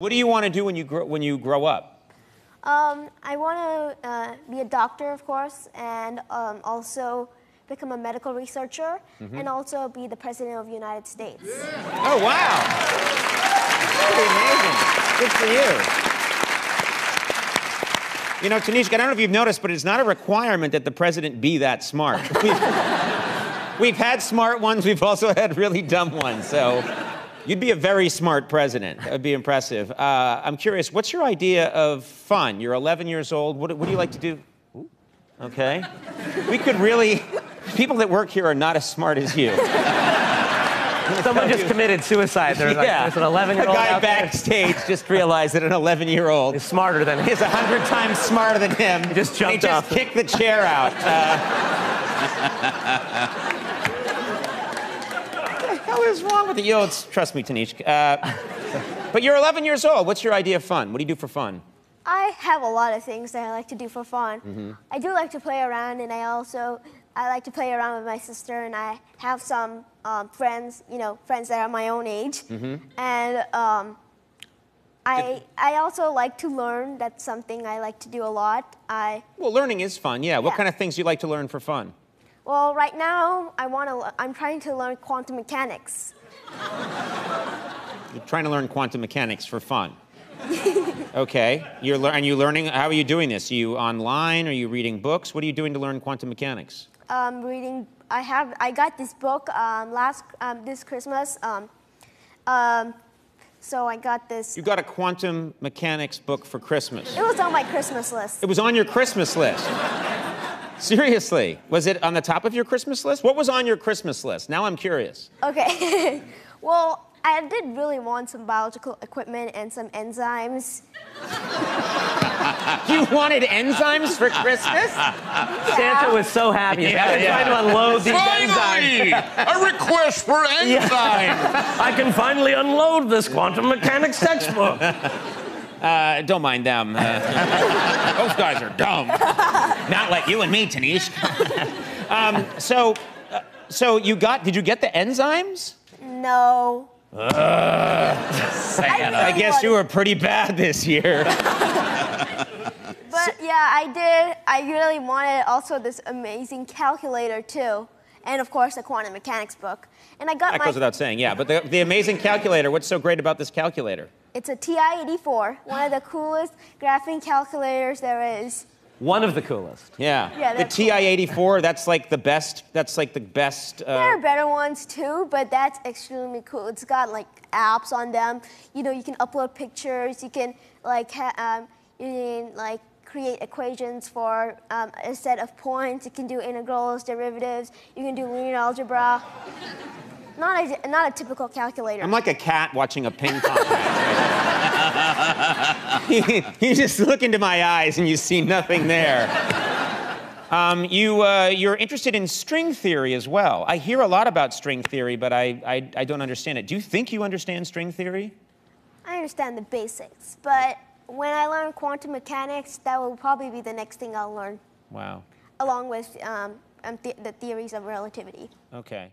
What do you want to do when you grow, when you grow up? Um, I want to uh, be a doctor, of course, and um, also become a medical researcher, Mm-hmm. and also be the president of the United States. Oh wow, pretty amazing. Good for you. You know, Tanishq, I don't know if you've noticed, but it's not a requirement that the president be that smart. We've had smart ones. We've also had really dumb ones. So. You'd be a very smart president. That would be impressive. Uh, I'm curious, what's your idea of fun? You're 11 years old. What, what do you like to do? Ooh, Okay. We could really. People that work here are not as smart as you. Someone just committed suicide. There's, like, there's an 11 year A old guy out there backstage just realized that an 11 year old is smarter than him. is 100 times smarter than him. He just jumped He just off. kicked the chair out. Uh, the is wrong with it? you? Yo, it's, trust me, Tanishq. Uh, but you're 11 years old. What's your idea of fun? What do you do for fun? I have a lot of things that I like to do for fun. Mm-hmm. I do like to play around, and I also I like to play around with my sister, and I have some um, friends, you know, friends that are my own age, Mm-hmm. and um, I I also like to learn. That's something I like to do a lot. I Well, learning is fun, yeah. What kind of things do you like to learn for fun? Well, right now I want to. I'm trying to learn quantum mechanics. You're trying to learn quantum mechanics for fun. okay. You're and you learning. How are you doing this? Are you online? Are you reading books? What are you doing to learn quantum mechanics? um, reading. I have. I got this book um, last um, this Christmas. Um, um, so I got this. You got a quantum mechanics book for Christmas. It was on my Christmas list. It was on your Christmas list. Seriously, was it on the top of your Christmas list? What was on your Christmas list? Now I'm curious. Okay. well, I did really want some biological equipment and some enzymes. You wanted enzymes for Christmas? Santa was so happy. Yeah, yeah. trying to unload these Finally, enzymes. a request for enzyme. I can finally unload this quantum mechanics textbook. Uh, don't mind them. Uh, Those guys are dumb. not like you and me, Tanishq. um, so, uh, so you got? Did you get the enzymes? No. I guess you were pretty bad this year. But yeah, I did. I really wanted also this amazing calculator too, and of course the quantum mechanics book. And I got That my. goes without saying, yeah. But the, the amazing calculator. What's so great about this calculator? It's a TI-84, one of the coolest graphing calculators there is. One of the coolest. Yeah. Yeah, the. TI-84. That's like the best. That's like the best. There are Uh, better ones too, but that's extremely cool. It's got like apps on them. You know, you can upload pictures. You can like um, you can like create equations for um, a set of points. You can do integrals, derivatives. You can do linear algebra. Not a not a typical calculator. I'm like a cat watching a ping pong match. you, just look into my eyes and you see nothing there. Um, you, uh, you're interested in string theory as well. I hear a lot about string theory, but I, I, I don't understand it. Do you think you understand string theory? I understand the basics, but when I learn quantum mechanics, that will probably be the next thing I'll learn, Wow. along with um, um, the, the theories of relativity. Okay.